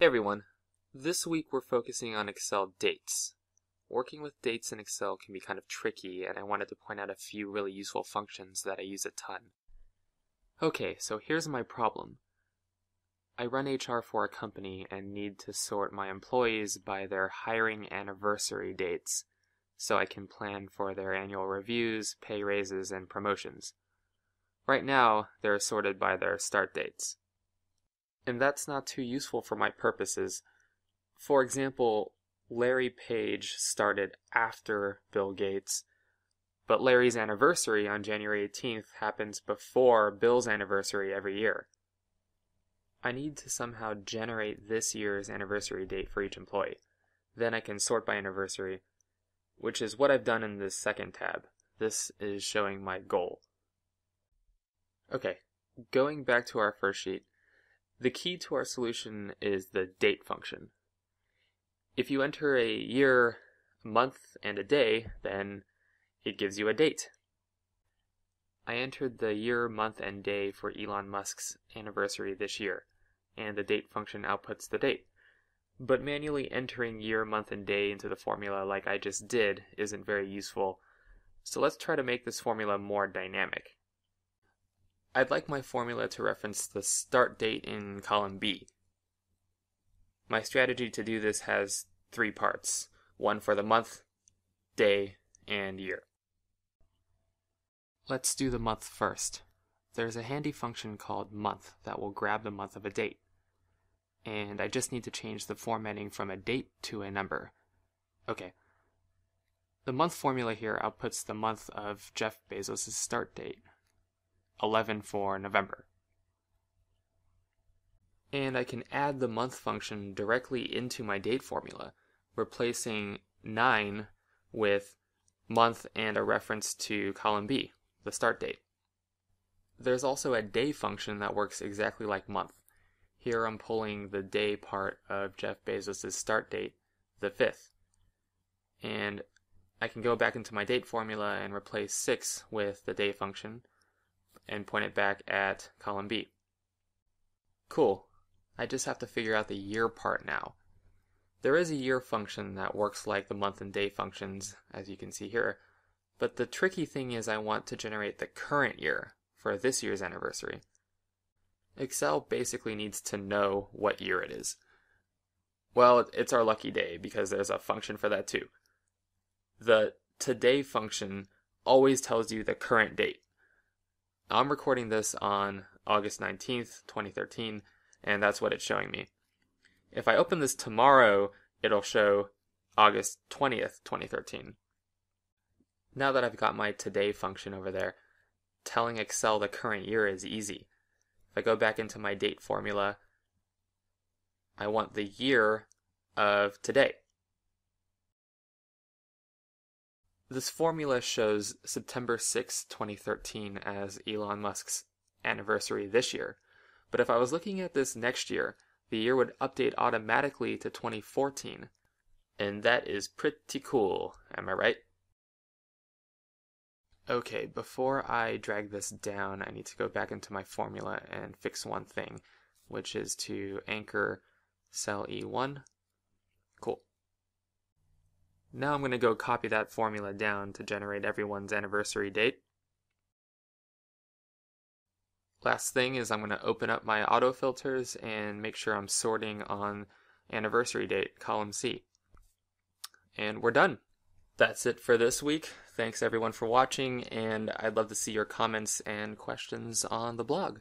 Hey everyone, this week we're focusing on Excel dates. Working with dates in Excel can be kind of tricky, and I wanted to point out a few really useful functions that I use a ton. Okay, so here's my problem. I run HR for a company and need to sort my employees by their hiring anniversary dates so I can plan for their annual reviews, pay raises, and promotions. Right now, they're sorted by their start dates. And that's not too useful for my purposes. For example, Larry Page started after Bill Gates, but Larry's anniversary on January 18th happens before Bill's anniversary every year. I need to somehow generate this year's anniversary date for each employee. Then I can sort by anniversary, which is what I've done in this second tab. This is showing my goal. Okay, going back to our first sheet, the key to our solution is the date function. If you enter a year, a month, and a day, then it gives you a date. I entered the year, month, and day for Elon Musk's anniversary this year, and the date function outputs the date. But manually entering year, month, and day into the formula like I just did isn't very useful, so let's try to make this formula more dynamic. I'd like my formula to reference the start date in column B. My strategy to do this has three parts, one for the month, day, and year. Let's do the month first. There's a handy function called month that will grab the month of a date. And I just need to change the formatting from a date to a number. Okay. The month formula here outputs the month of Jeff Bezos' start date, 11 for November. And I can add the month function directly into my date formula, replacing 9 with month and a reference to column B, the start date. There's also a day function that works exactly like month. Here I'm pulling the day part of Jeff Bezos' start date, the 5th. And I can go back into my date formula and replace 6 with the day function and point it back at column B. Cool. I just have to figure out the year part now. There is a year function that works like the month and day functions, as you can see here, but the tricky thing is I want to generate the current year for this year's anniversary. Excel basically needs to know what year it is. Well, it's our lucky day because there's a function for that too. The today function always tells you the current date. I'm recording this on August 19th, 2013, and that's what it's showing me. If I open this tomorrow, it'll show August 20th, 2013. Now that I've got my today function over there, telling Excel the current year is easy. If I go back into my date formula, I want the year of today. This formula shows September 6, 2013 as Elon Musk's anniversary this year. But if I was looking at this next year, the year would update automatically to 2014. And that is pretty cool, am I right? Okay, before I drag this down, I need to go back into my formula and fix one thing, which is to anchor cell E1. Now I'm going to go copy that formula down to generate everyone's anniversary date. Last thing is I'm going to open up my auto filters and make sure I'm sorting on anniversary date, column C. And we're done. That's it for this week. Thanks everyone for watching, and I'd love to see your comments and questions on the blog.